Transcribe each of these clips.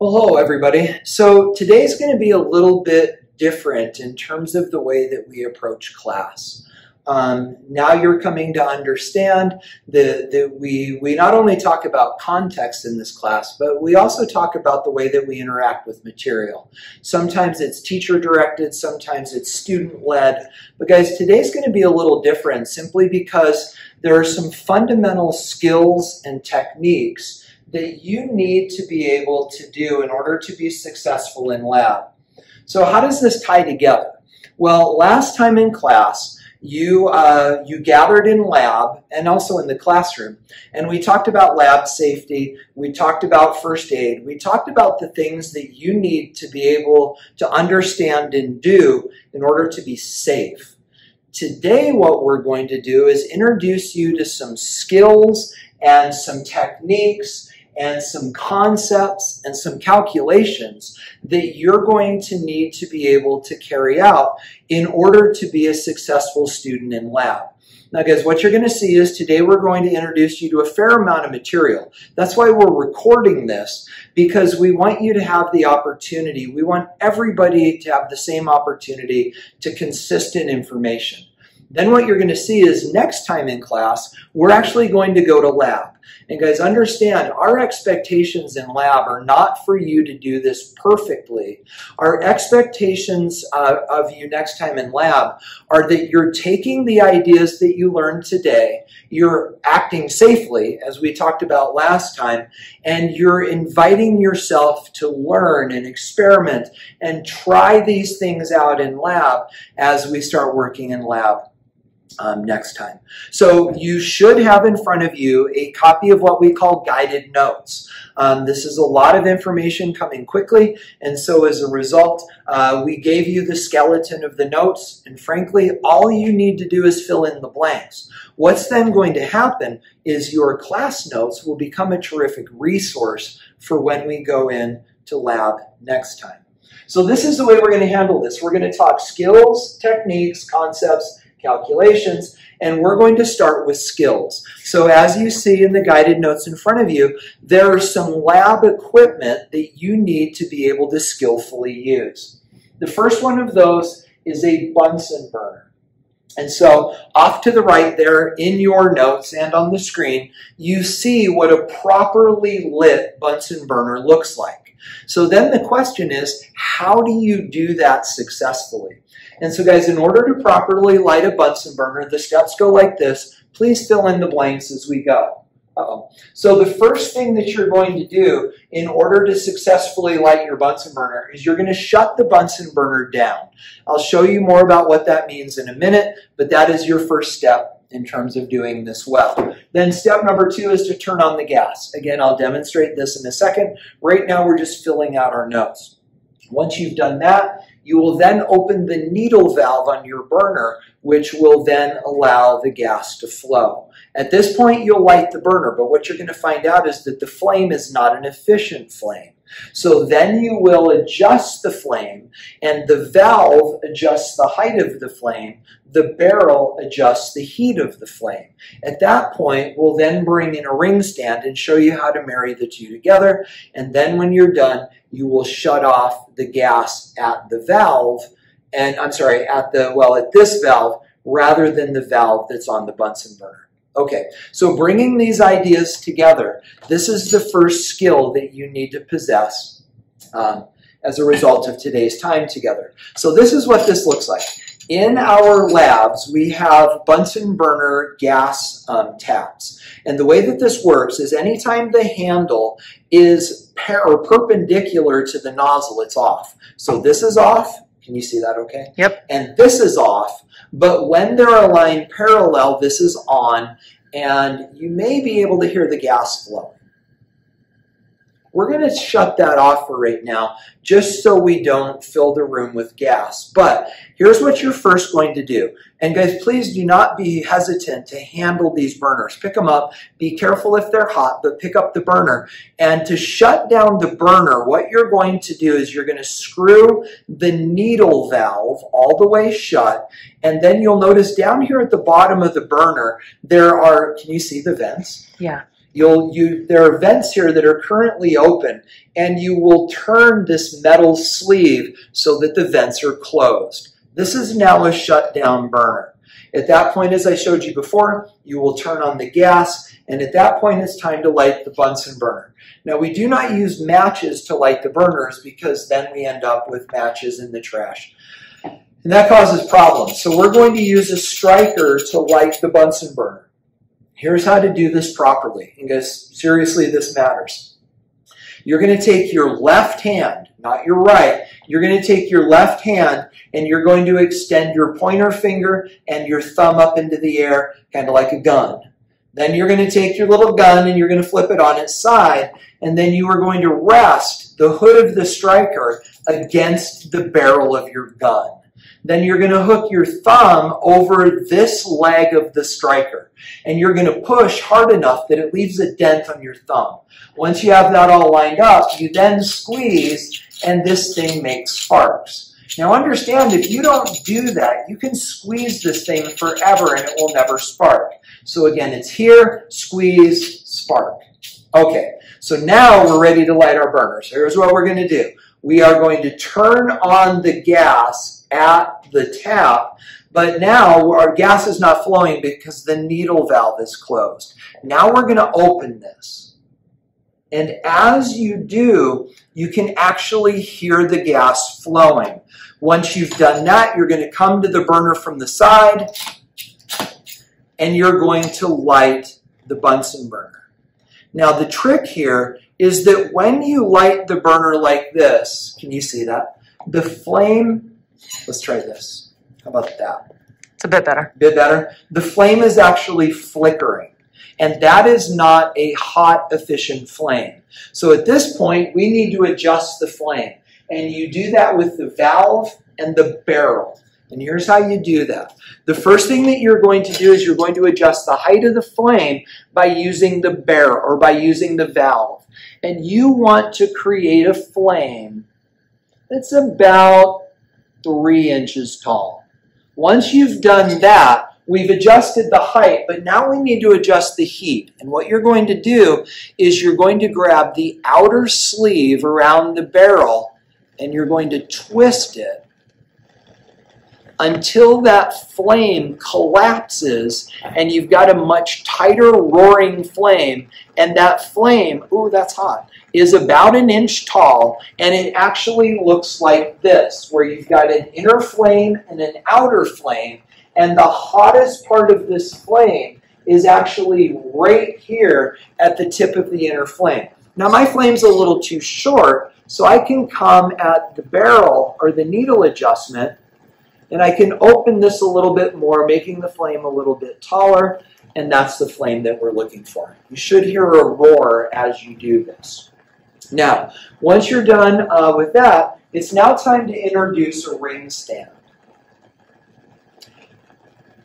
Well, hello, everybody. So today's going to be a little bit different in terms of the way that we approach class. Um, now you're coming to understand that, that we, we not only talk about context in this class, but we also talk about the way that we interact with material. Sometimes it's teacher directed, sometimes it's student led. But guys, today's going to be a little different simply because there are some fundamental skills and techniques that you need to be able to do in order to be successful in lab. So how does this tie together? Well, last time in class, you, uh, you gathered in lab and also in the classroom, and we talked about lab safety, we talked about first aid, we talked about the things that you need to be able to understand and do in order to be safe. Today, what we're going to do is introduce you to some skills and some techniques and some concepts and some calculations that you're going to need to be able to carry out in order to be a successful student in lab. Now guys, what you're going to see is today we're going to introduce you to a fair amount of material. That's why we're recording this, because we want you to have the opportunity, we want everybody to have the same opportunity to consistent information. Then what you're going to see is next time in class, we're actually going to go to lab. And guys, understand our expectations in lab are not for you to do this perfectly. Our expectations uh, of you next time in lab are that you're taking the ideas that you learned today, you're acting safely, as we talked about last time, and you're inviting yourself to learn and experiment and try these things out in lab as we start working in lab um, next time. So you should have in front of you a copy of what we call guided notes. Um, this is a lot of information coming quickly, and so as a result, uh, we gave you the skeleton of the notes, and frankly, all you need to do is fill in the blanks. What's then going to happen is your class notes will become a terrific resource for when we go in to lab next time. So this is the way we're going to handle this. We're going to talk skills, techniques, concepts, calculations, and we're going to start with skills. So as you see in the guided notes in front of you, there are some lab equipment that you need to be able to skillfully use. The first one of those is a Bunsen burner. And so off to the right there in your notes and on the screen, you see what a properly lit Bunsen burner looks like. So then the question is, how do you do that successfully? And so guys, in order to properly light a Bunsen burner, the steps go like this. Please fill in the blanks as we go. Uh -oh. So the first thing that you're going to do in order to successfully light your Bunsen burner is you're going to shut the Bunsen burner down. I'll show you more about what that means in a minute, but that is your first step in terms of doing this well. Then step number two is to turn on the gas. Again, I'll demonstrate this in a second. Right now, we're just filling out our notes. Once you've done that, you will then open the needle valve on your burner, which will then allow the gas to flow. At this point, you'll light the burner, but what you're going to find out is that the flame is not an efficient flame. So then you will adjust the flame, and the valve adjusts the height of the flame. The barrel adjusts the heat of the flame. At that point, we'll then bring in a ring stand and show you how to marry the two together. And then when you're done, you will shut off the gas at the valve, and I'm sorry, at the, well, at this valve, rather than the valve that's on the Bunsen burner. Okay, so bringing these ideas together, this is the first skill that you need to possess um, as a result of today's time together. So this is what this looks like. In our labs, we have Bunsen burner gas um, taps. And the way that this works is anytime the handle is or perpendicular to the nozzle, it's off. So this is off. Can you see that okay? Yep. And this is off. But when they're aligned parallel, this is on, and you may be able to hear the gas flow. We're going to shut that off for right now, just so we don't fill the room with gas. But here's what you're first going to do. And guys, please do not be hesitant to handle these burners. Pick them up. Be careful if they're hot, but pick up the burner. And to shut down the burner, what you're going to do is you're going to screw the needle valve all the way shut. And then you'll notice down here at the bottom of the burner, there are, can you see the vents? Yeah. You'll, you, there are vents here that are currently open, and you will turn this metal sleeve so that the vents are closed. This is now a shutdown burner. At that point, as I showed you before, you will turn on the gas, and at that point, it's time to light the Bunsen burner. Now, we do not use matches to light the burners because then we end up with matches in the trash. And that causes problems. So we're going to use a striker to light the Bunsen burner. Here's how to do this properly. And guys, seriously, this matters. You're going to take your left hand, not your right. You're going to take your left hand and you're going to extend your pointer finger and your thumb up into the air, kind of like a gun. Then you're going to take your little gun and you're going to flip it on its side, and then you are going to rest the hood of the striker against the barrel of your gun. Then you're going to hook your thumb over this leg of the striker, and you're going to push hard enough that it leaves a dent on your thumb. Once you have that all lined up, you then squeeze, and this thing makes sparks. Now understand, if you don't do that, you can squeeze this thing forever and it will never spark. So again, it's here, squeeze, spark. Okay, so now we're ready to light our burner. So here's what we're going to do. We are going to turn on the gas at the tap, but now our gas is not flowing because the needle valve is closed. Now we're going to open this. And as you do, you can actually hear the gas flowing. Once you've done that, you're going to come to the burner from the side and you're going to light the Bunsen burner. Now the trick here is that when you light the burner like this, can you see that? The flame, let's try this. How about that? It's a bit better. A Bit better. The flame is actually flickering. And that is not a hot, efficient flame. So at this point, we need to adjust the flame. And you do that with the valve and the barrel. And here's how you do that. The first thing that you're going to do is you're going to adjust the height of the flame by using the barrel or by using the valve. And you want to create a flame that's about three inches tall. Once you've done that, we've adjusted the height, but now we need to adjust the heat. And what you're going to do is you're going to grab the outer sleeve around the barrel and you're going to twist it until that flame collapses and you've got a much tighter roaring flame and that flame, ooh, that's hot, is about an inch tall and it actually looks like this, where you've got an inner flame and an outer flame and the hottest part of this flame is actually right here at the tip of the inner flame. Now my flame's a little too short, so I can come at the barrel or the needle adjustment and I can open this a little bit more, making the flame a little bit taller, and that's the flame that we're looking for. You should hear a roar as you do this. Now, once you're done uh, with that, it's now time to introduce a ring stand.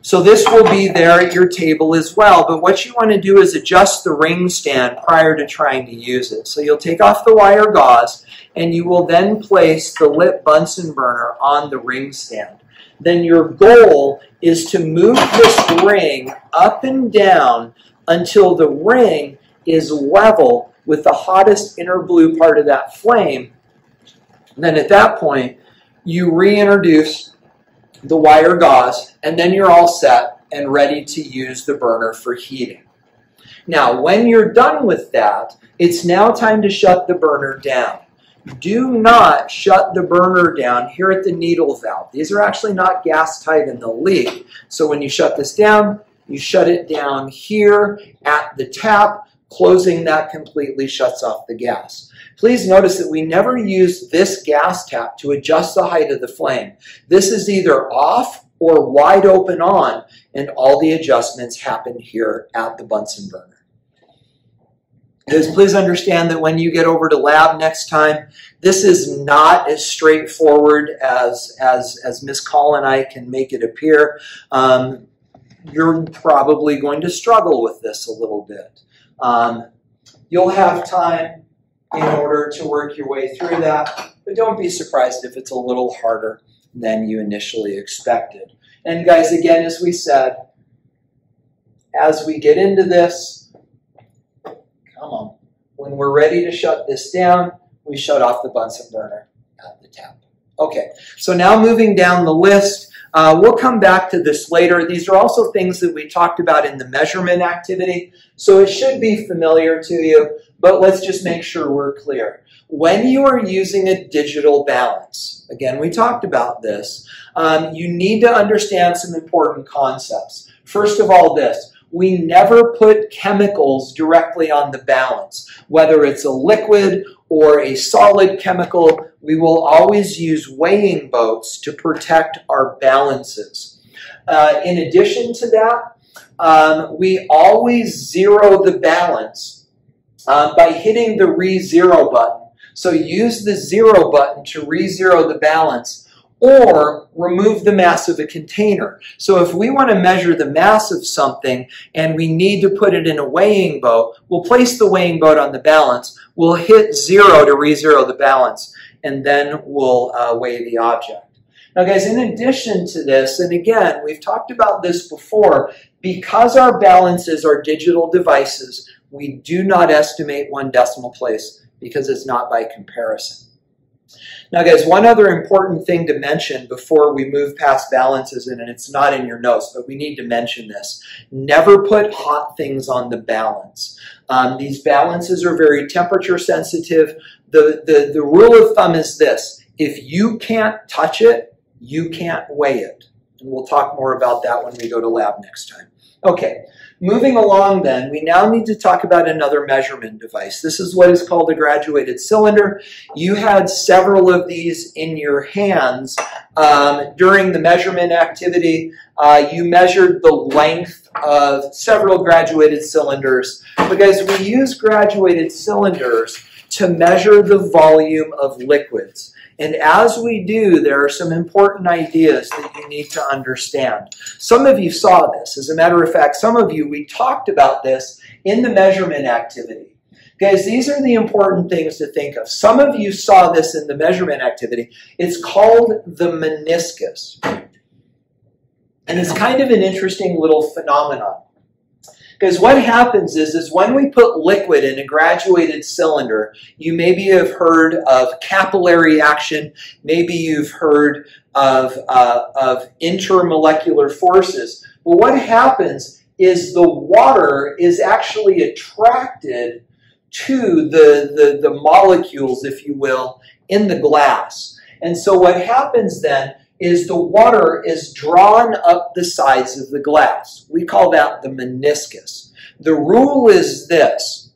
So this will be there at your table as well, but what you want to do is adjust the ring stand prior to trying to use it. So you'll take off the wire gauze, and you will then place the lit Bunsen burner on the ring stand then your goal is to move this ring up and down until the ring is level with the hottest inner blue part of that flame. Then at that point, you reintroduce the wire gauze, and then you're all set and ready to use the burner for heating. Now, when you're done with that, it's now time to shut the burner down do not shut the burner down here at the needle valve. These are actually not gas tight and they'll leak. So when you shut this down, you shut it down here at the tap. Closing that completely shuts off the gas. Please notice that we never use this gas tap to adjust the height of the flame. This is either off or wide open on, and all the adjustments happen here at the Bunsen burner please understand that when you get over to lab next time, this is not as straightforward as as as Miss Call and I can make it appear. Um, you're probably going to struggle with this a little bit. Um, you'll have time in order to work your way through that, but don't be surprised if it's a little harder than you initially expected. And guys, again, as we said, as we get into this, Come on. When we're ready to shut this down, we shut off the Bunsen burner at the tap. Okay, so now moving down the list, uh, we'll come back to this later. These are also things that we talked about in the measurement activity, so it should be familiar to you, but let's just make sure we're clear. When you are using a digital balance, again, we talked about this, um, you need to understand some important concepts. First of all, this we never put chemicals directly on the balance. Whether it's a liquid or a solid chemical, we will always use weighing boats to protect our balances. Uh, in addition to that, um, we always zero the balance uh, by hitting the re-zero button. So use the zero button to re-zero the balance or remove the mass of a container. So if we want to measure the mass of something and we need to put it in a weighing boat, we'll place the weighing boat on the balance, we'll hit zero to re-zero the balance, and then we'll uh, weigh the object. Now guys, in addition to this, and again, we've talked about this before, because our balances are digital devices, we do not estimate one decimal place because it's not by comparison. Now, guys, one other important thing to mention before we move past balances, and it's not in your notes, but we need to mention this. Never put hot things on the balance. Um, these balances are very temperature sensitive. The, the, the rule of thumb is this. If you can't touch it, you can't weigh it. And we'll talk more about that when we go to lab next time. Okay, moving along then, we now need to talk about another measurement device. This is what is called a graduated cylinder. You had several of these in your hands um, during the measurement activity. Uh, you measured the length of several graduated cylinders. because we use graduated cylinders to measure the volume of liquids. And as we do, there are some important ideas that you need to understand. Some of you saw this. As a matter of fact, some of you, we talked about this in the measurement activity. Guys, these are the important things to think of. Some of you saw this in the measurement activity. It's called the meniscus. And it's kind of an interesting little phenomenon. Because what happens is, is when we put liquid in a graduated cylinder, you maybe have heard of capillary action, maybe you've heard of, uh, of intermolecular forces. But what happens is the water is actually attracted to the, the, the molecules, if you will, in the glass. And so what happens then is the water is drawn up the sides of the glass. We call that the meniscus. The rule is this.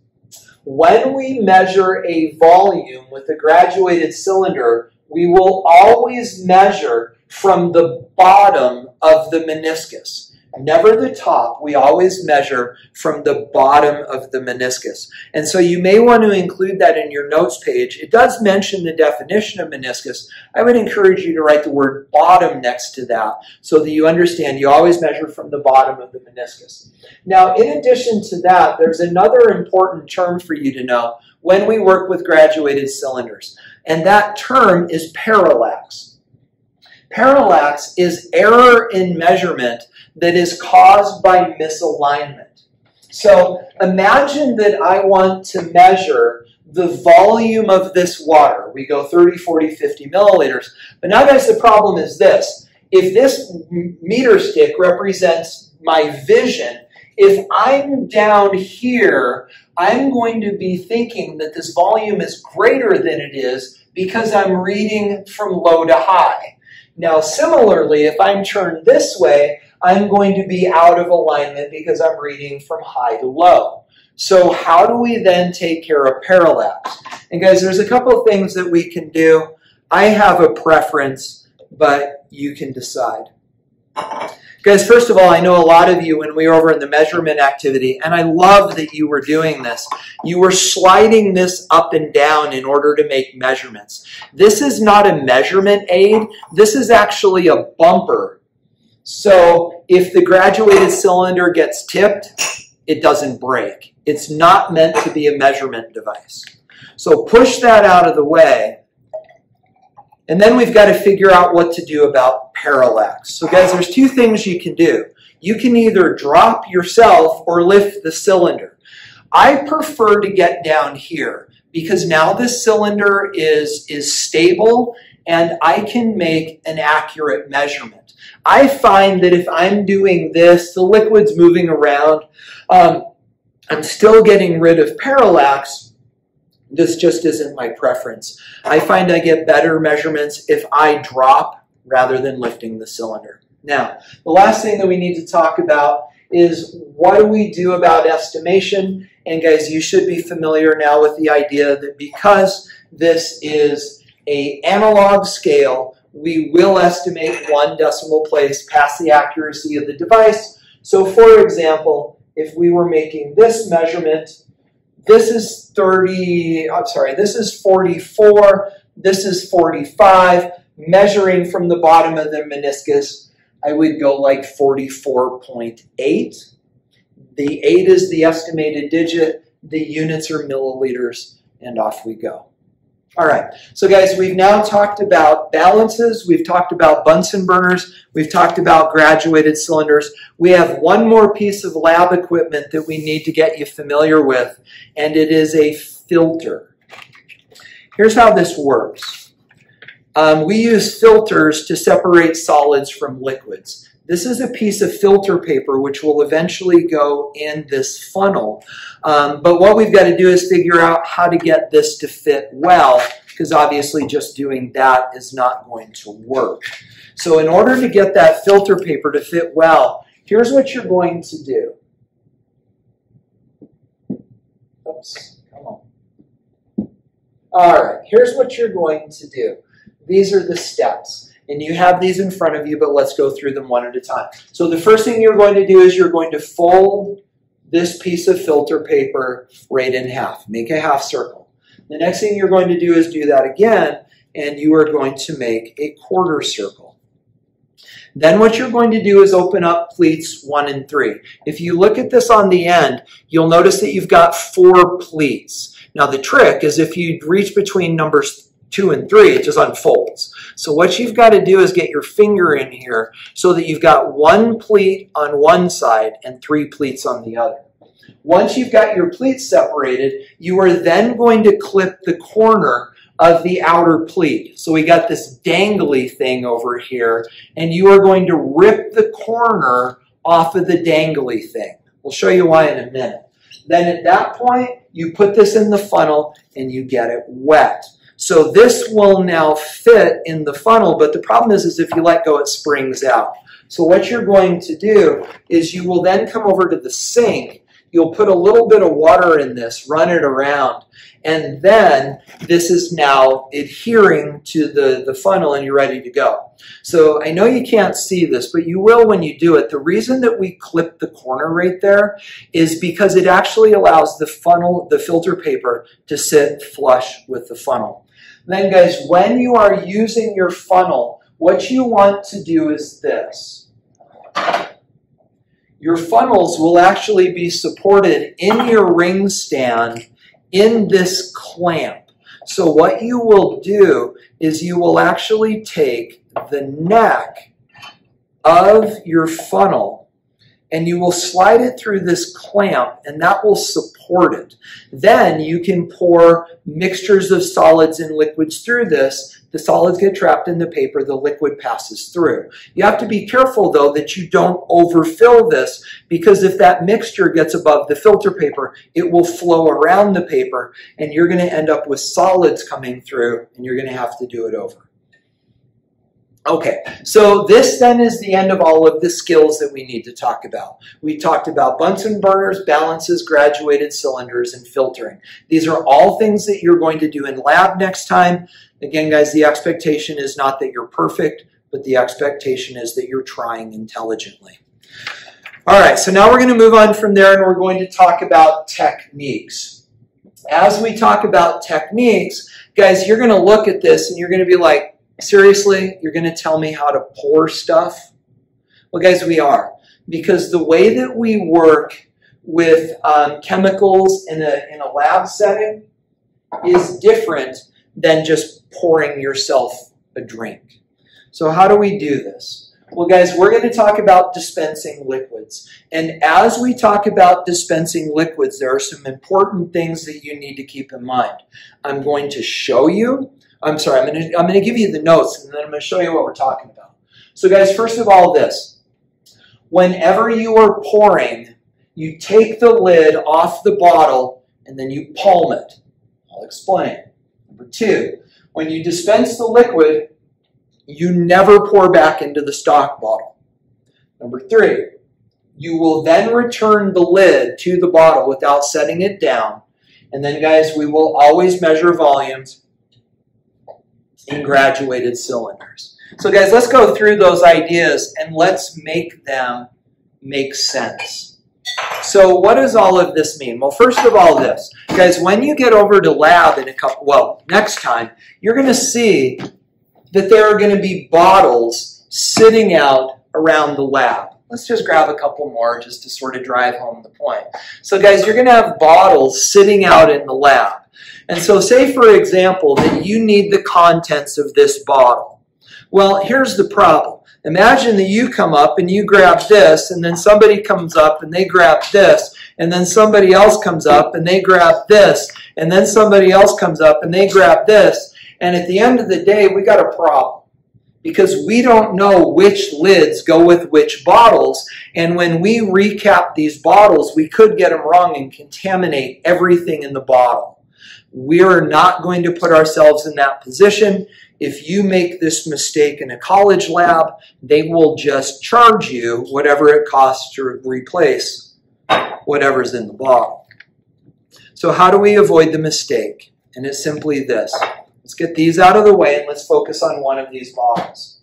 When we measure a volume with a graduated cylinder, we will always measure from the bottom of the meniscus. Never the top. We always measure from the bottom of the meniscus. And so you may want to include that in your notes page. It does mention the definition of meniscus. I would encourage you to write the word bottom next to that so that you understand you always measure from the bottom of the meniscus. Now, in addition to that, there's another important term for you to know when we work with graduated cylinders. And that term is parallax. Parallax is error in measurement that is caused by misalignment. So imagine that I want to measure the volume of this water. We go 30, 40, 50 milliliters. But now guys, the problem is this. If this meter stick represents my vision, if I'm down here, I'm going to be thinking that this volume is greater than it is because I'm reading from low to high. Now, similarly, if I'm turned this way, I'm going to be out of alignment because I'm reading from high to low. So how do we then take care of parallax? And guys, there's a couple of things that we can do. I have a preference, but you can decide. Guys, first of all, I know a lot of you when we were over in the measurement activity, and I love that you were doing this. You were sliding this up and down in order to make measurements. This is not a measurement aid. This is actually a bumper so if the graduated cylinder gets tipped, it doesn't break. It's not meant to be a measurement device. So push that out of the way. And then we've got to figure out what to do about parallax. So guys, there's two things you can do. You can either drop yourself or lift the cylinder. I prefer to get down here because now this cylinder is, is stable and I can make an accurate measurement. I find that if I'm doing this, the liquid's moving around, um, I'm still getting rid of parallax. This just isn't my preference. I find I get better measurements if I drop rather than lifting the cylinder. Now, the last thing that we need to talk about is what do we do about estimation? And guys, you should be familiar now with the idea that because this is a analog scale, we will estimate one decimal place past the accuracy of the device. So for example, if we were making this measurement, this is 30, I'm sorry, this is 44, this is 45, measuring from the bottom of the meniscus, I would go like 44.8. The 8 is the estimated digit, the units are milliliters, and off we go. All right, so guys, we've now talked about balances, we've talked about Bunsen burners, we've talked about graduated cylinders. We have one more piece of lab equipment that we need to get you familiar with, and it is a filter. Here's how this works. Um, we use filters to separate solids from liquids. This is a piece of filter paper which will eventually go in this funnel. Um, but what we've got to do is figure out how to get this to fit well, because obviously just doing that is not going to work. So in order to get that filter paper to fit well, here's what you're going to do. Oops, come on. All right, here's what you're going to do. These are the steps. And you have these in front of you, but let's go through them one at a time. So the first thing you're going to do is you're going to fold this piece of filter paper right in half. Make a half circle. The next thing you're going to do is do that again, and you are going to make a quarter circle. Then what you're going to do is open up pleats one and three. If you look at this on the end, you'll notice that you've got four pleats. Now the trick is if you reach between numbers two and three, it just unfolds. So what you've got to do is get your finger in here so that you've got one pleat on one side and three pleats on the other. Once you've got your pleats separated, you are then going to clip the corner of the outer pleat. So we got this dangly thing over here, and you are going to rip the corner off of the dangly thing. We'll show you why in a minute. Then at that point, you put this in the funnel and you get it wet. So this will now fit in the funnel, but the problem is, is if you let go, it springs out. So what you're going to do is you will then come over to the sink You'll put a little bit of water in this, run it around, and then this is now adhering to the, the funnel and you're ready to go. So I know you can't see this, but you will when you do it. The reason that we clip the corner right there is because it actually allows the funnel, the filter paper, to sit flush with the funnel. Then guys, when you are using your funnel, what you want to do is this your funnels will actually be supported in your ring stand in this clamp. So what you will do is you will actually take the neck of your funnel and you will slide it through this clamp and that will support it. Then you can pour mixtures of solids and liquids through this. The solids get trapped in the paper, the liquid passes through. You have to be careful though that you don't overfill this because if that mixture gets above the filter paper, it will flow around the paper and you're going to end up with solids coming through and you're going to have to do it over. Okay, so this then is the end of all of the skills that we need to talk about. We talked about Bunsen burners, balances, graduated cylinders, and filtering. These are all things that you're going to do in lab next time. Again, guys, the expectation is not that you're perfect, but the expectation is that you're trying intelligently. All right, so now we're going to move on from there and we're going to talk about techniques. As we talk about techniques, guys, you're going to look at this and you're going to be like, Seriously, you're going to tell me how to pour stuff? Well, guys, we are. Because the way that we work with um, chemicals in a, in a lab setting is different than just pouring yourself a drink. So how do we do this? Well, guys, we're going to talk about dispensing liquids. And as we talk about dispensing liquids, there are some important things that you need to keep in mind. I'm going to show you, I'm sorry, I'm going to, I'm going to give you the notes, and then I'm going to show you what we're talking about. So, guys, first of all, this. Whenever you are pouring, you take the lid off the bottle and then you palm it. I'll explain. Number two, when you dispense the liquid, you never pour back into the stock bottle. Number three, you will then return the lid to the bottle without setting it down. And then, guys, we will always measure volumes in graduated cylinders. So, guys, let's go through those ideas and let's make them make sense. So, what does all of this mean? Well, first of all, this. Guys, when you get over to lab in a couple, well, next time, you're going to see that there are going to be bottles sitting out around the lab. Let's just grab a couple more just to sort of drive home the point. So guys, you're going to have bottles sitting out in the lab. And so say, for example, that you need the contents of this bottle. Well, here's the problem. Imagine that you come up and you grab this, and then somebody comes up and they grab this, and then somebody else comes up and they grab this, and then somebody else comes up and they grab this, and at the end of the day, we got a problem because we don't know which lids go with which bottles. And when we recap these bottles, we could get them wrong and contaminate everything in the bottle. We are not going to put ourselves in that position. If you make this mistake in a college lab, they will just charge you whatever it costs to replace whatever's in the bottle. So how do we avoid the mistake? And it's simply this. Let's get these out of the way and let's focus on one of these bottles.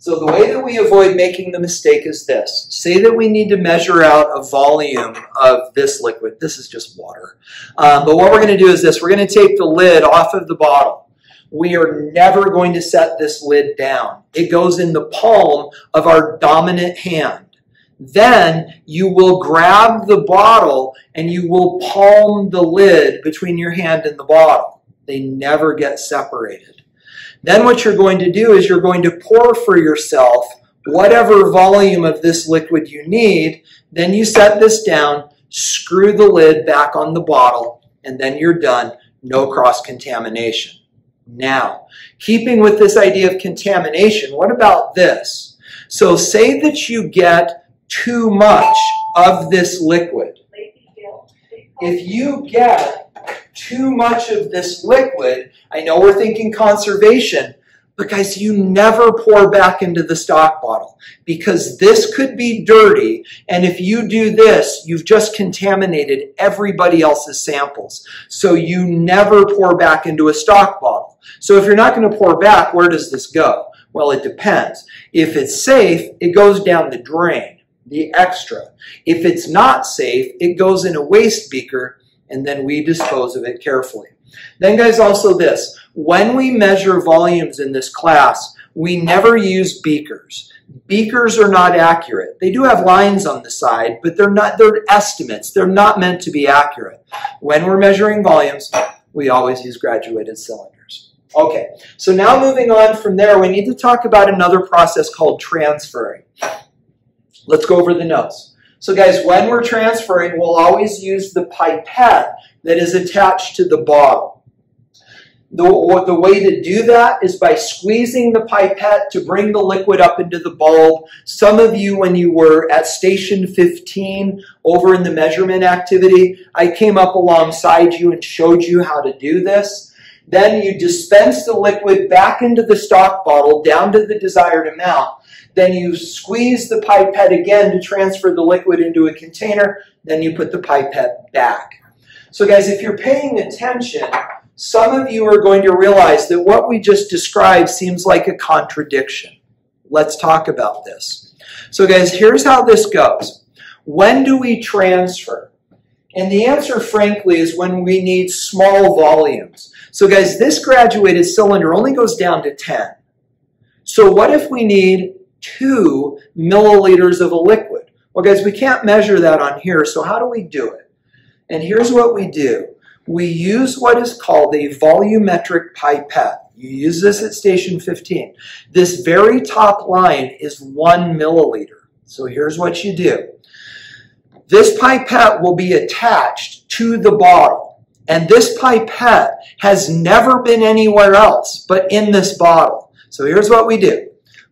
So the way that we avoid making the mistake is this. Say that we need to measure out a volume of this liquid. This is just water. Um, but what we're going to do is this. We're going to take the lid off of the bottle. We are never going to set this lid down. It goes in the palm of our dominant hand. Then you will grab the bottle and you will palm the lid between your hand and the bottle. They never get separated. Then what you're going to do is you're going to pour for yourself whatever volume of this liquid you need. Then you set this down, screw the lid back on the bottle, and then you're done. No cross-contamination. Now, keeping with this idea of contamination, what about this? So say that you get too much of this liquid. If you get too much of this liquid, I know we're thinking conservation, but guys, you never pour back into the stock bottle because this could be dirty. And if you do this, you've just contaminated everybody else's samples. So you never pour back into a stock bottle. So if you're not going to pour back, where does this go? Well, it depends. If it's safe, it goes down the drain, the extra. If it's not safe, it goes in a waste beaker and then we dispose of it carefully. Then guys, also this, when we measure volumes in this class, we never use beakers. Beakers are not accurate. They do have lines on the side, but they're not, they're estimates. They're not meant to be accurate. When we're measuring volumes, we always use graduated cylinders. Okay, so now moving on from there, we need to talk about another process called transferring. Let's go over the notes. So guys, when we're transferring, we'll always use the pipette that is attached to the bottle. The, the way to do that is by squeezing the pipette to bring the liquid up into the bulb. Some of you, when you were at station 15 over in the measurement activity, I came up alongside you and showed you how to do this. Then you dispense the liquid back into the stock bottle down to the desired amount. Then you squeeze the pipette again to transfer the liquid into a container. Then you put the pipette back. So guys, if you're paying attention, some of you are going to realize that what we just described seems like a contradiction. Let's talk about this. So guys, here's how this goes. When do we transfer? And the answer, frankly, is when we need small volumes. So guys, this graduated cylinder only goes down to 10. So what if we need two milliliters of a liquid. Well, guys, we can't measure that on here, so how do we do it? And here's what we do. we use what is called a volumetric pipette. You use this at station 15. This very top line is one milliliter. So here's what you do. This pipette will be attached to the bottle. And this pipette has never been anywhere else but in this bottle. So here's what we do.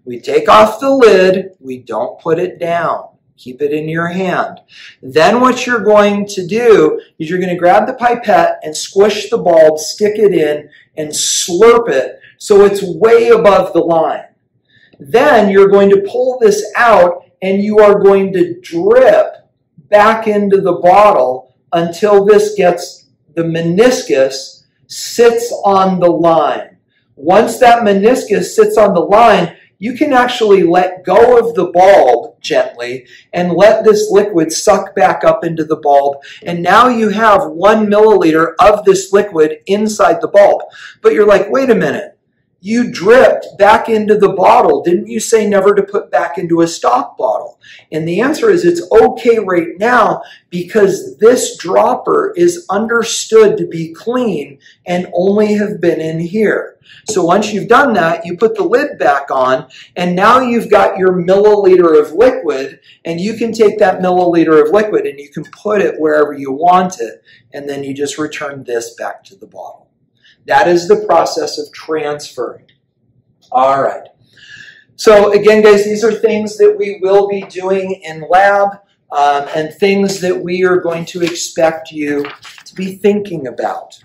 We take off the lid. We don't put it down. Keep it in your hand. Then what you're going to do is you're going to grab the pipette and squish the bulb, stick it in, and slurp it so it's way above the line. Then you're going to pull this out and you are going to drip back into the bottle until this gets the meniscus sits on the line. Once that meniscus sits on the line, you can actually let go of the bulb gently and let this liquid suck back up into the bulb. And now you have one milliliter of this liquid inside the bulb. But you're like, wait a minute. You dripped back into the bottle. Didn't you say never to put back into a stock bottle? And the answer is it's okay right now because this dropper is understood to be clean and only have been in here. So once you've done that, you put the lid back on and now you've got your milliliter of liquid and you can take that milliliter of liquid and you can put it wherever you want it and then you just return this back to the bottle. That is the process of transferring. All right. So again, guys, these are things that we will be doing in lab um, and things that we are going to expect you to be thinking about.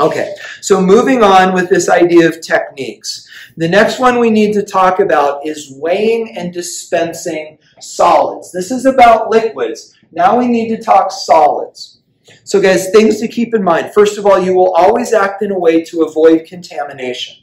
Okay, so moving on with this idea of techniques. The next one we need to talk about is weighing and dispensing solids. This is about liquids. Now we need to talk solids. So guys, things to keep in mind. First of all, you will always act in a way to avoid contamination.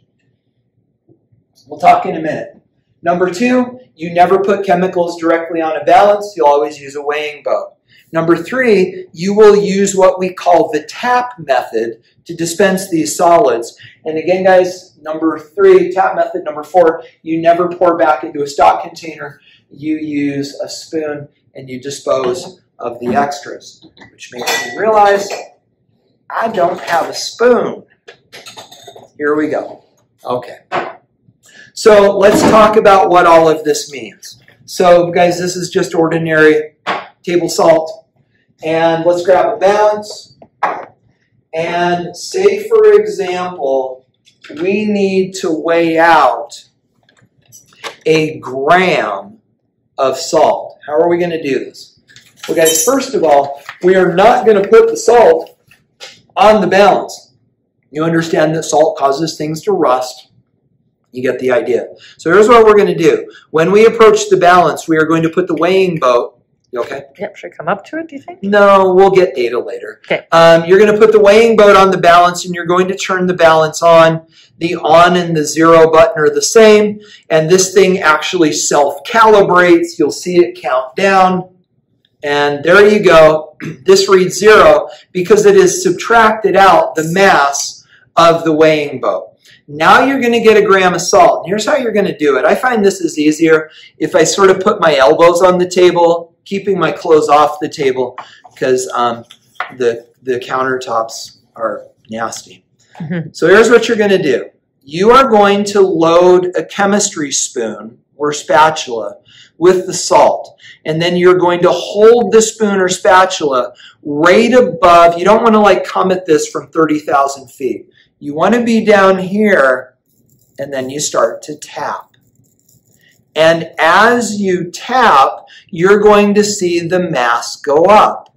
We'll talk in a minute. Number two, you never put chemicals directly on a balance. You'll always use a weighing boat. Number three, you will use what we call the tap method to dispense these solids. And again, guys, number three, tap method. Number four, you never pour back into a stock container. You use a spoon and you dispose of the extras, which makes me realize I don't have a spoon. Here we go. Okay. So let's talk about what all of this means. So guys, this is just ordinary table salt. And let's grab a balance. And say, for example, we need to weigh out a gram of salt. How are we going to do this? Well, guys, first of all, we are not going to put the salt on the balance. You understand that salt causes things to rust. You get the idea. So here's what we're going to do. When we approach the balance, we are going to put the weighing boat. You okay? Yep. Should I come up to it, do you think? No, we'll get data later. Okay. Um, you're going to put the weighing boat on the balance and you're going to turn the balance on. The on and the zero button are the same. And this thing actually self-calibrates. You'll see it count down. And there you go. This reads zero because it has subtracted out the mass of the weighing boat. Now you're going to get a gram of salt. And here's how you're going to do it. I find this is easier if I sort of put my elbows on the table, keeping my clothes off the table because um, the, the countertops are nasty. Mhm. So here's what you're going to do. You are going to load a chemistry spoon or spatula with the salt. And then you're going to hold the spoon or spatula right above. You don't want to like come at this from 30,000 feet. You want to be down here and then you start to tap. And as you tap, you're going to see the mass go up.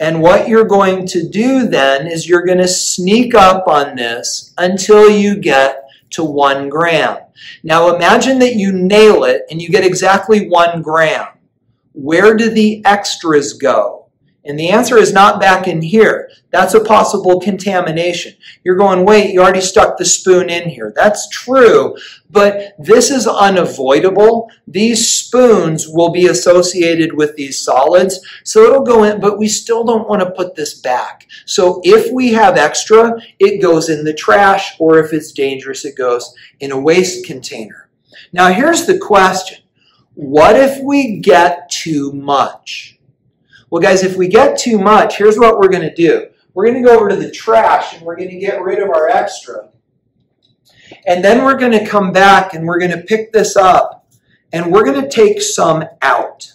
And what you're going to do then is you're going to sneak up on this until you get to one gram. Now imagine that you nail it and you get exactly one gram. Where do the extras go? And the answer is not back in here. That's a possible contamination. You're going, wait, you already stuck the spoon in here. That's true, but this is unavoidable. These spoons will be associated with these solids, so it'll go in, but we still don't want to put this back. So if we have extra, it goes in the trash, or if it's dangerous, it goes in a waste container. Now here's the question. What if we get too much? Well, guys, if we get too much, here's what we're going to do. we're going to go over to the trash and we're going to get rid of our extra. And then we're going to come back and we're going to pick this up and we're going to take some out.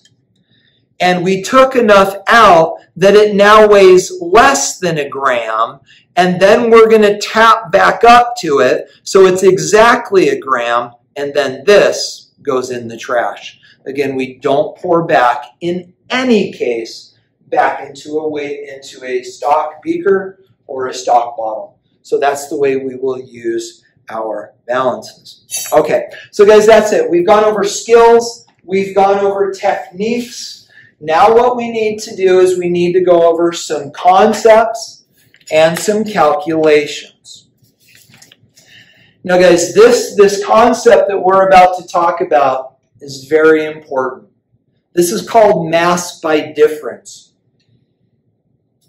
And we took enough out that it now weighs less than a gram. And then we're going to tap back up to it so it's exactly a gram. And then this goes in the trash. Again, we don't pour back in any case back into a weight into a stock beaker or a stock bottle. So that's the way we will use our balances. Okay, so guys, that's it. We've gone over skills, we've gone over techniques. Now what we need to do is we need to go over some concepts and some calculations. Now guys, this, this concept that we're about to talk about is very important. This is called mass by difference.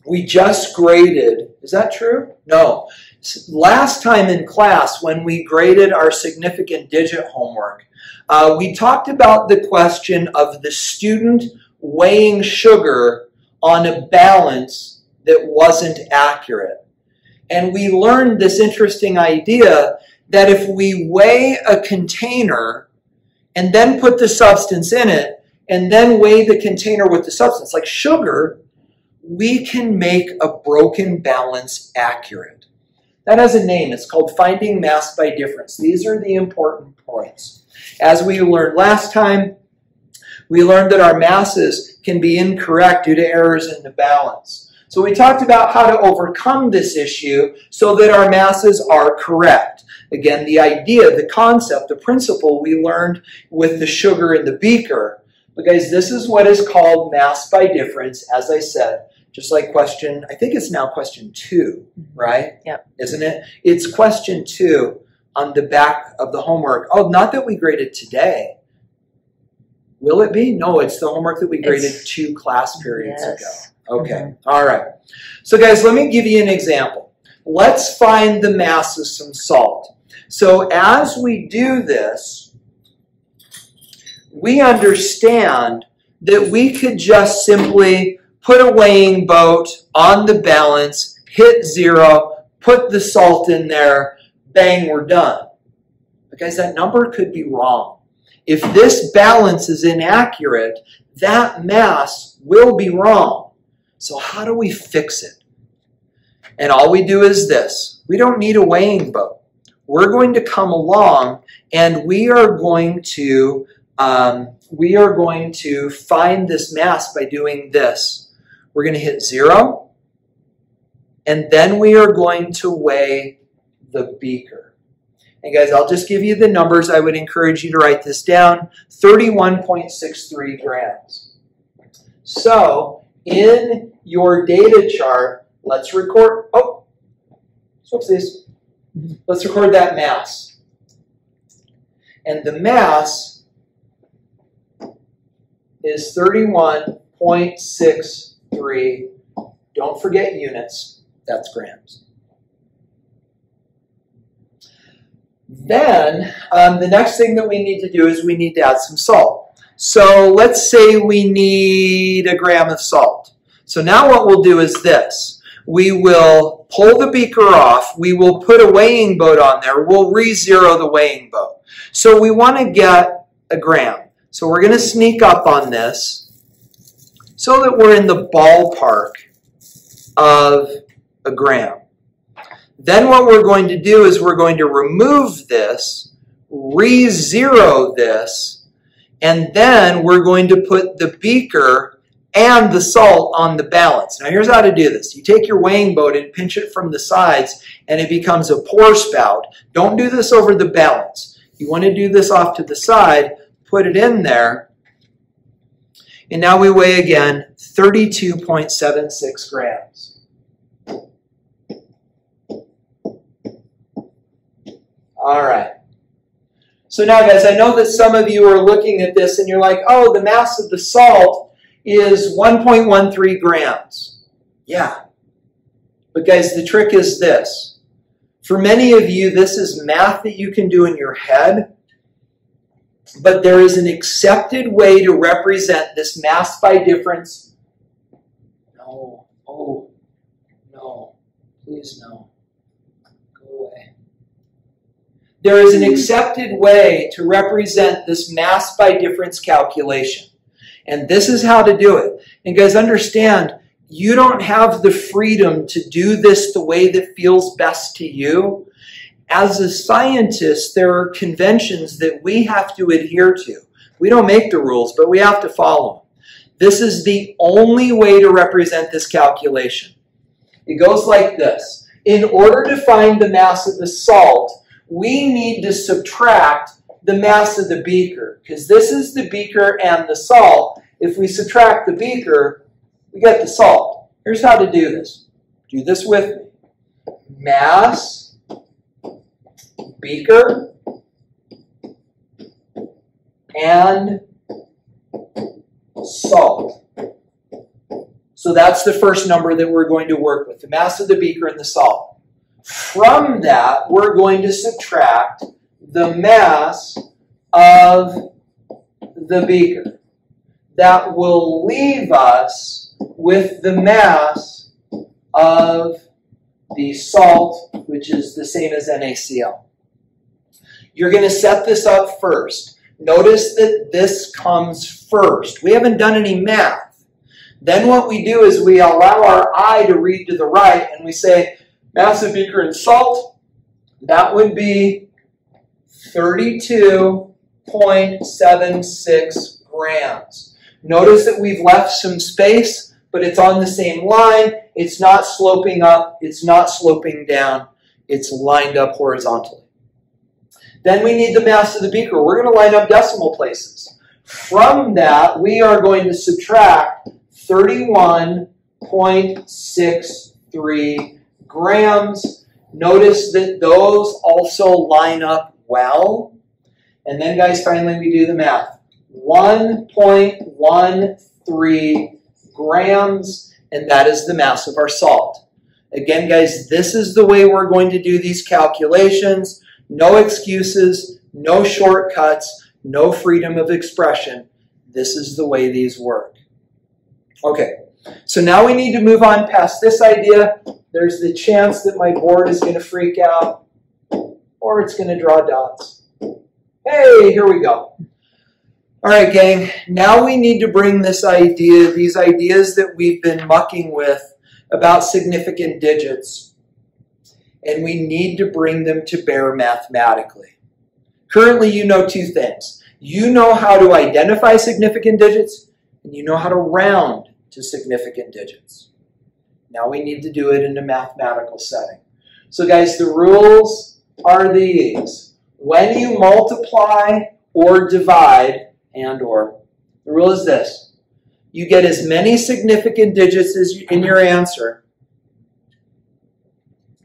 We just graded, is that true? No. Last time in class, when we graded our significant digit homework, uh, we talked about the question of the student weighing sugar on a balance that wasn't accurate. And we learned this interesting idea that if we weigh a container and then put the substance in it, and then weigh the container with the substance, like sugar, we can make a broken balance accurate. That has a name. It's called finding mass by difference. These are the important points. As we learned last time, we learned that our masses can be incorrect due to errors in the balance. So we talked about how to overcome this issue so that our masses are correct. Again, the idea, the concept, the principle we learned with the sugar in the beaker. But guys, this is what is called mass by difference, as I said, just like question, I think it's now question two, mm-hmm. right? Yep. Isn't it? It's question two on the back of the homework. Oh, not that we graded today. Will it be? No, it's the homework that we graded it's, two class periods yes. ago. Okay. Mm-hmm. All right. So, guys, let me give you an example. Let's find the mass of some salt. So, as we do this, we understand that we could just simply put a weighing boat on the balance, hit zero, put the salt in there, bang, we're done. But guys, that number could be wrong. If this balance is inaccurate, that mass will be wrong. So how do we fix it? And all we do is this. We don't need a weighing boat. We're going to come along and we are going to um, we are going to find this mass by doing this. We're going to hit zero. And then we are going to weigh the beaker. And guys, I'll just give you the numbers. I would encourage you to write this down. 31.63 grams. So, in your data chart, let's record, oh, whoopsies. Let's record that mass. And the mass is 31.63. Don't forget units. That's grams. Then um, the next thing that we need to do is we need to add some salt. So let's say we need a gram of salt. So now what we'll do is this. We will pull the beaker off. We will put a weighing boat on there. We'll re-zero the weighing boat. So we want to get a gram. So we're going to sneak up on this so that we're in the ballpark of a gram. Then what we're going to do is we're going to remove this, re-zero this, and then we're going to put the beaker and the salt on the balance. Now here's how to do this. You take your weighing boat and pinch it from the sides and it becomes a pour spout. Don't do this over the balance. You want to do this off to the side, put it in there, and now we weigh again 32.76 grams. All right. So now, guys, I know that some of you are looking at this and you're like, oh, the mass of the salt is 1.13 grams. Yeah. But, guys, the trick is this. For many of you, this is math that you can do in your head but there is an accepted way to represent this mass by difference. No, oh, no. Please no. Go away. There is an accepted way to represent this mass by difference calculation. And this is how to do it. And guys, understand, you don't have the freedom to do this the way that feels best to you. As a scientist, there are conventions that we have to adhere to. We don't make the rules, but we have to follow them. This is the only way to represent this calculation. It goes like this. In order to find the mass of the salt, we need to subtract the mass of the beaker, because this is the beaker and the salt. If we subtract the beaker, we get the salt. Here's how to do this. Do this with me. Mass, beaker, and salt. So that's the first number that we're going to work with, the mass of the beaker and the salt. From that, we're going to subtract the mass of the beaker. That will leave us with the mass of the salt, which is the same as NaCl. You're going to set this up first. Notice that this comes first. We haven't done any math. Then what we do is we allow our eye to read to the right and we say, massive beaker and salt, that would be 32.76 grams. Notice that we've left some space, but it's on the same line. It's not sloping up. It's not sloping down. It's lined up horizontally. Then we need the mass of the beaker. We're going to line up decimal places. From that, we are going to subtract 31.63 grams. Notice that those also line up well. And then, guys, finally we do the math. 1.13 grams, and that is the mass of our salt. Again, guys, this is the way we're going to do these calculations. No excuses, no shortcuts, no freedom of expression. This is the way these work. Okay, so now we need to move on past this idea. There's the chance that my board is going to freak out or it's going to draw dots. Hey, here we go. All right, gang, now we need to bring this idea, these ideas that we've been mucking with about significant digits and we need to bring them to bear mathematically. Currently, you know two things. You know how to identify significant digits, and you know how to round to significant digits. Now we need to do it in a mathematical setting. So guys, the rules are these. When you multiply or divide, and or, the rule is this. You get as many significant digits as in your answer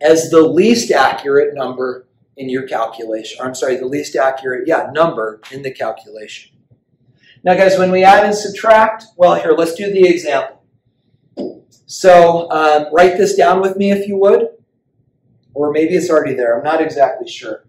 as the least accurate number in your calculation. Or I'm sorry, the least accurate, yeah, number in the calculation. Now, guys, when we add and subtract, well, here, let's do the example. So um, write this down with me if you would. Or maybe it's already there. I'm not exactly sure.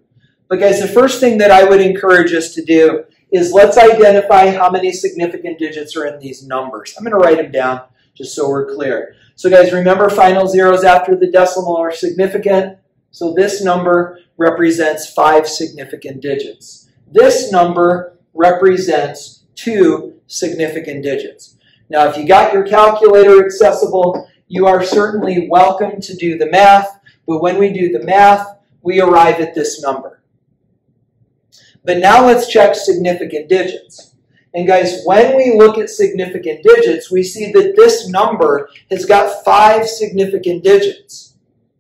But guys, the first thing that I would encourage us to do is let's identify how many significant digits are in these numbers. I'm going to write them down just so we're clear. So guys, remember final zeros after the decimal are significant. So this number represents five significant digits. This number represents two significant digits. Now, if you got your calculator accessible, you are certainly welcome to do the math, but when we do the math, we arrive at this number. But now let's check significant digits. And guys, when we look at significant digits, we see that this number has got five significant digits.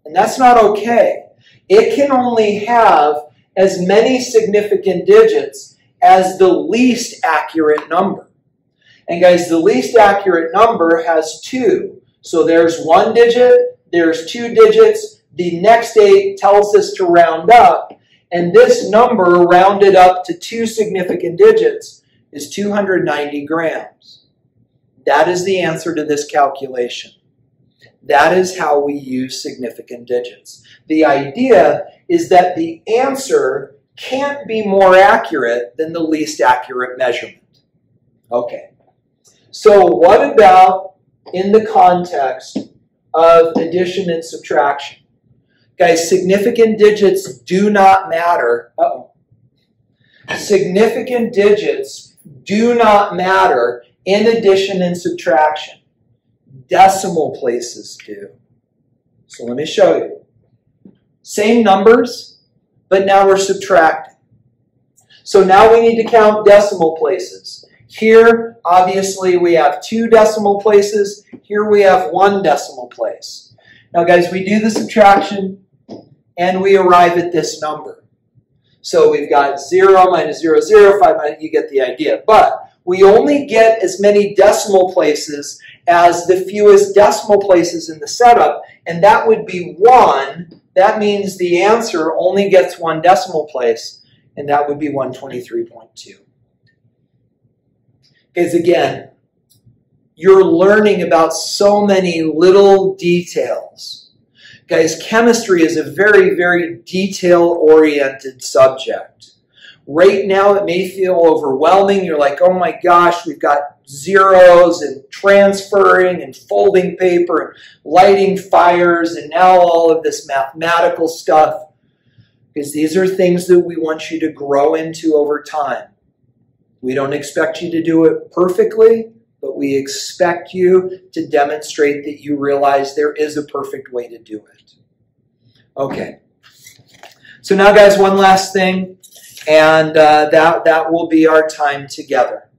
And that's not okay. It can only have as many significant digits as the least accurate number. And guys, the least accurate number has two. So there's one digit, there's two digits. The next eight tells us to round up. And this number rounded up to two significant digits is 290 grams. That is the answer to this calculation. That is how we use significant digits. The idea is that the answer can't be more accurate than the least accurate measurement. Okay. So what about in the context of addition and subtraction. Guys, significant digits do not matter. Uh-oh. Significant digits do not matter in addition and subtraction. Decimal places do. So let me show you. Same numbers, but now we're subtracting. So now we need to count decimal places. Here, obviously, we have two decimal places. Here we have one decimal place. Now, guys, we do the subtraction, and we arrive at this number. So we've got 0 minus 0, 0, 5 minus, you get the idea. But we only get as many decimal places as the fewest decimal places in the setup, and that would be 1. That means the answer only gets one decimal place, and that would be 123.2. Because again, you're learning about so many little details. Guys, chemistry is a very, very detail-oriented subject. Right now, it may feel overwhelming. You're like, oh my gosh, we've got zeros and transferring and folding paper and lighting fires and now all of this mathematical stuff. Because these are things that we want you to grow into over time. We don't expect you to do it perfectly, but we expect you to demonstrate that you realize there is a perfect way to do it. Okay. So now, guys, one last thing, and uh, that, that will be our time together.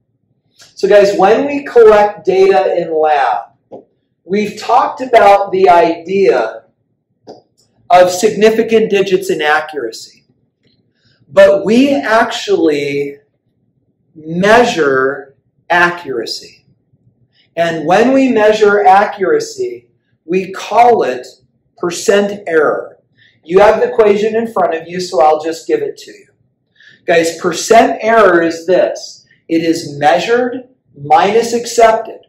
So, guys, when we collect data in lab, we've talked about the idea of significant digits in accuracy. But we actually measure accuracy. And when we measure accuracy, we call it percent error. You have the equation in front of you, so I'll just give it to you. Guys, percent error is this. It is measured minus accepted.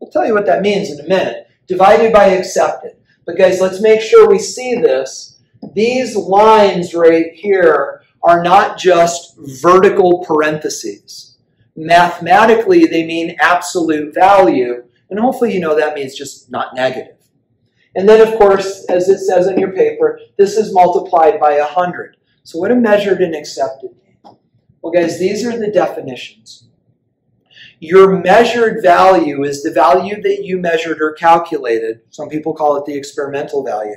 I'll tell you what that means in a minute. Divided by accepted. But guys, let's make sure we see this. These lines right here are not just vertical parentheses. Mathematically, they mean absolute value, and hopefully you know that means just not negative. And then, of course, as it says in your paper, this is multiplied by 100. So what a measured and accepted? Well, guys, these are the definitions. Your measured value is the value that you measured or calculated. Some people call it the experimental value.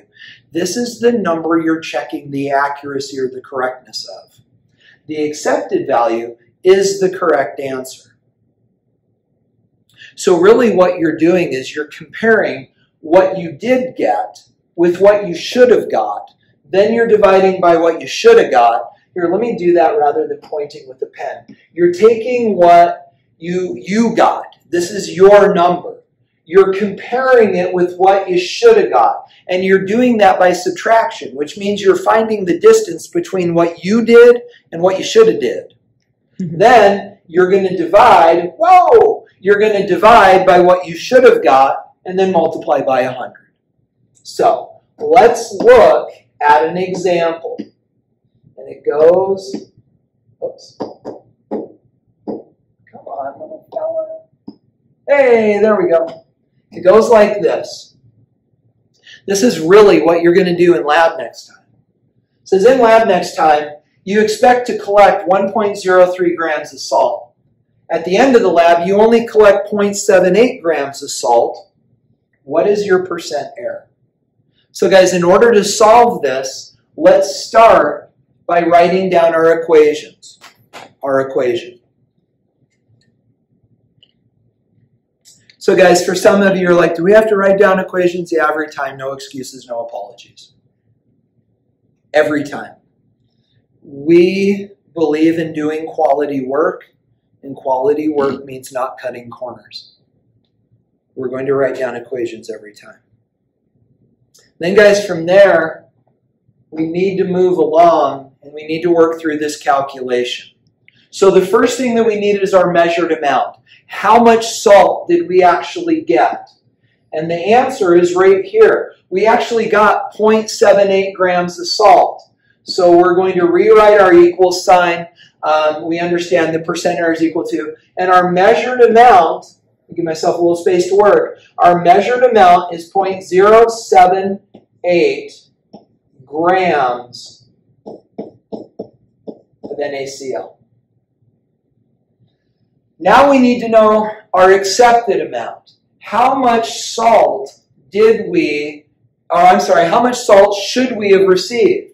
This is the number you're checking the accuracy or the correctness of. The accepted value is the correct answer. So really what you're doing is you're comparing what you did get with what you should have got. Then you're dividing by what you should have got. Here, let me do that rather than pointing with a pen. You're taking what you, you got. This is your number. You're comparing it with what you should have got. And you're doing that by subtraction, which means you're finding the distance between what you did and what you should have did. then you're going to divide, whoa, you're going to divide by what you should have got and then multiply by 100. So let's look at an example. And it goes, oops. Come on, little fella. Hey, there we go. It goes like this. This is really what you're going to do in lab next time. It says in lab next time, you expect to collect 1.03 grams of salt. At the end of the lab, you only collect 0.78 grams of salt. What is your percent error? So guys, in order to solve this, let's start by writing down our equations. Our equation. So guys, for some of you are like, do we have to write down equations? Yeah, every time, no excuses, no apologies. Every time we believe in doing quality work, and quality work means not cutting corners. We're going to write down equations every time. Then, guys, from there, we need to move along and we need to work through this calculation. So, the first thing that we need is our measured amount. How much salt did we actually get? And the answer is right here. We actually got 0.78 grams of salt. So we're going to rewrite our equal sign. Um, we understand the percent error is equal to, and our measured amount give myself a little space to work. Our measured amount is 0.078 grams of NaCl. Now we need to know our accepted amount. How much salt did we, or I'm sorry, how much salt should we have received?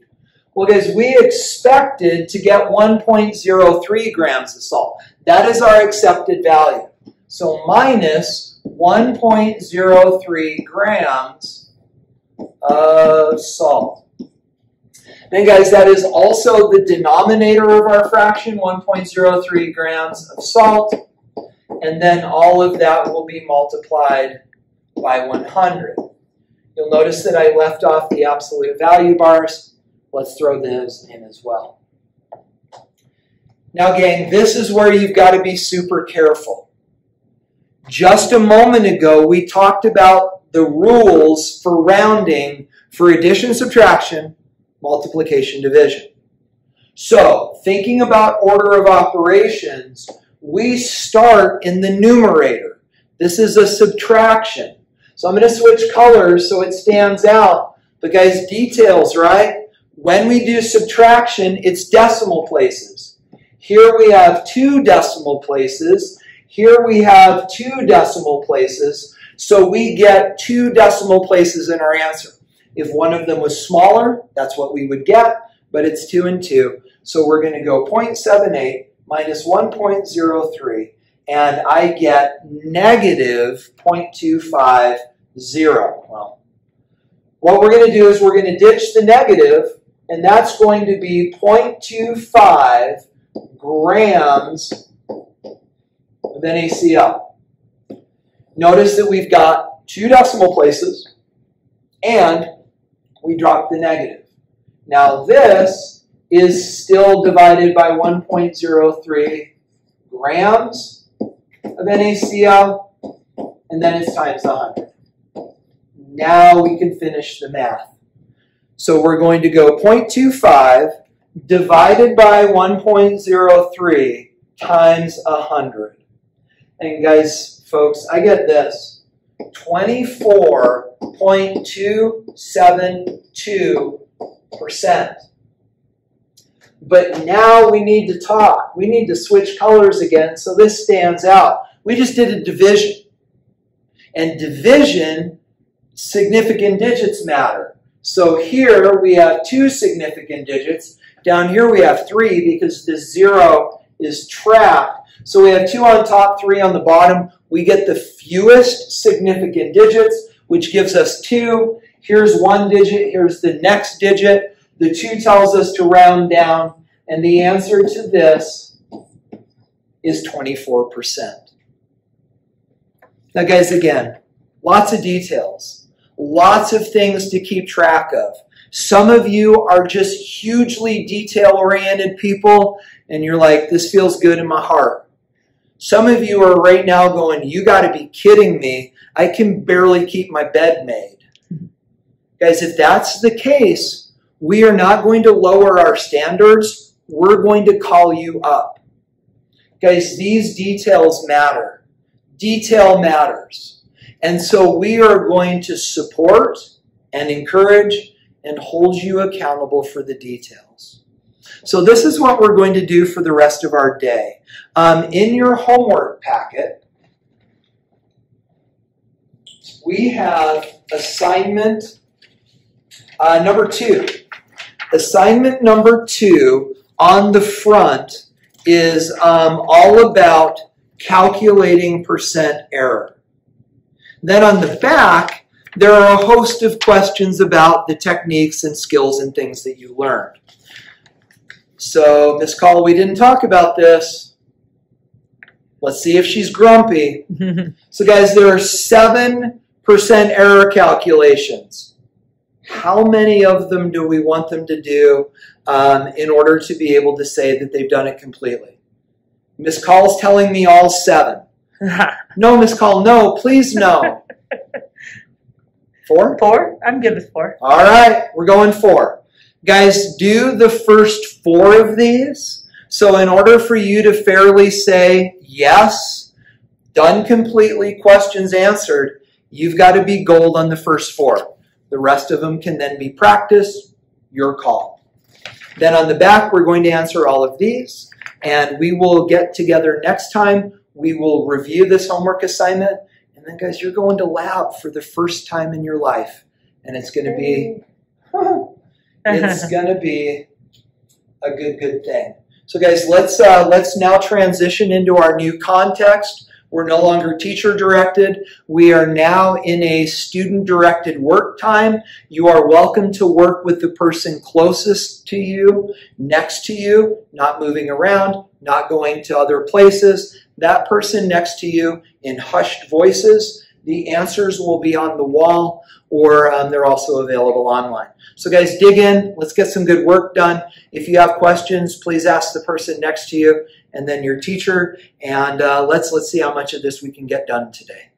Well, guys, we expected to get 1.03 grams of salt. That is our accepted value. So minus 1.03 grams of salt. Then guys, that is also the denominator of our fraction, 1.03 grams of salt. And then all of that will be multiplied by 100. You'll notice that I left off the absolute value bars. Let's throw those in as well. Now, gang, this is where you've got to be super careful. Just a moment ago, we talked about the rules for rounding for addition, subtraction, multiplication, division. So, thinking about order of operations, we start in the numerator. This is a subtraction. So I'm going to switch colors so it stands out. But guys, details, right? When we do subtraction, it's decimal places. Here we have two decimal places. Here we have two decimal places. So we get two decimal places in our answer. If one of them was smaller, that's what we would get, but it's 2 and 2. So we're going to go 0.78 minus 1.03, and I get negative 0.250. Well, what we're going to do is we're going to ditch the negative, and that's going to be 0.25 grams of NaCl. Notice that we've got two decimal places, and we drop the negative. Now this is still divided by 1.03 grams of NaCl, and then it's times 100. Now we can finish the math. So we're going to go 0.25 divided by 1.03 times 100. And guys, folks, I get this. 24.272%. But now we need to talk. We need to switch colors again so this stands out. We just did a division. And division, significant digits matter. So here we have two significant digits. Down here we have three because the zero is trapped. So we have two on top, three on the bottom. We get the fewest significant digits, which gives us two. Here's one digit, here's the next digit. The 2 tells us to round down, and the answer to this is 24%. Now, guys, again, lots of details, lots of things to keep track of. Some of you are just hugely detail oriented people, and you're like, this feels good in my heart. Some of you are right now going, you got to be kidding me. I can barely keep my bed made. Guys, if that's the case, we are not going to lower our standards. We're going to call you up. Guys, these details matter. Detail matters. And so we are going to support and encourage and hold you accountable for the details. So this is what we're going to do for the rest of our day. Um, in your homework packet, we have assignment uh, number two. Assignment number two on the front is um, all about calculating percent error. Then on the back, there are a host of questions about the techniques and skills and things that you learned. So, Miss Call, we didn't talk about this. Let's see if she's grumpy. so, guys, there are seven percent error calculations. How many of them do we want them to do um, in order to be able to say that they've done it completely? Miss Call's telling me all seven. no, Miss Call, no, please no. Four? Four? I'm good with four. All right, we're going four. Guys, do the first four of these. So in order for you to fairly say yes, done completely, questions answered, you've got to be gold on the first four. The rest of them can then be practice, your call. Then on the back, we're going to answer all of these, and we will get together next time. We will review this homework assignment, and then, guys, you're going to lab for the first time in your life, and it's going to be it's going to be a good, good thing. So, guys, let's uh, let's now transition into our new context. We're no longer teacher directed. We are now in a student directed work time. You are welcome to work with the person closest to you, next to you, not moving around, not going to other places. That person next to you in hushed voices. The answers will be on the wall or um, they're also available online. So guys, dig in. Let's get some good work done. If you have questions, please ask the person next to you and then your teacher. And uh, let's let's see how much of this we can get done today.